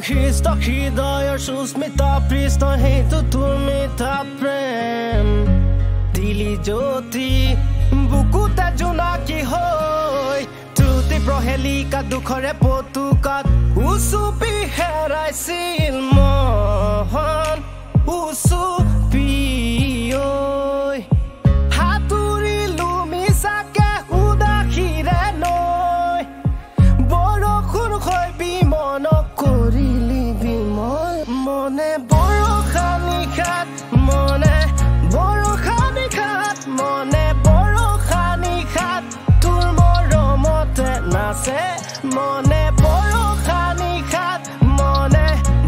Христо хидо Još usmi ta pristo Hej tu tu mi ta prem Dili joti Buku ta juna ki hoj Tu ti proheli ka dukhare potukat Usu pi herai sil mohan Usu pi oj Haturi lumi sa ke huda khire noj Boro khun khoj bi mono মনে বৰষানি খাত মনে বৰষা নিশাত মনে বৰষা নিশাত তোৰ মৰমতে নাচে মনে বৰষা নিশাত মনে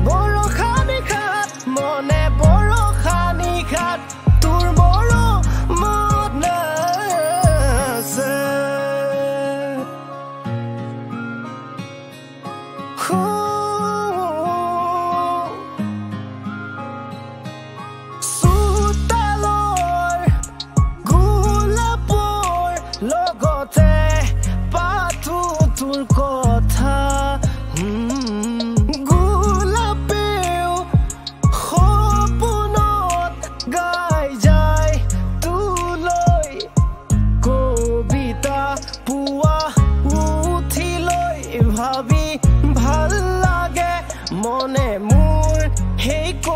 বৰষা নিশাত মনে বৰষা নিশাত তোৰ মৰমত নাচে। লগতে পাতো তোৰ কথা গোলাপেও সপোনত গাই যায় তোৰলৈ কবিতা পুৱা উঠিলৈ ভাবি ভাল লাগে মনে মোৰ সেই ক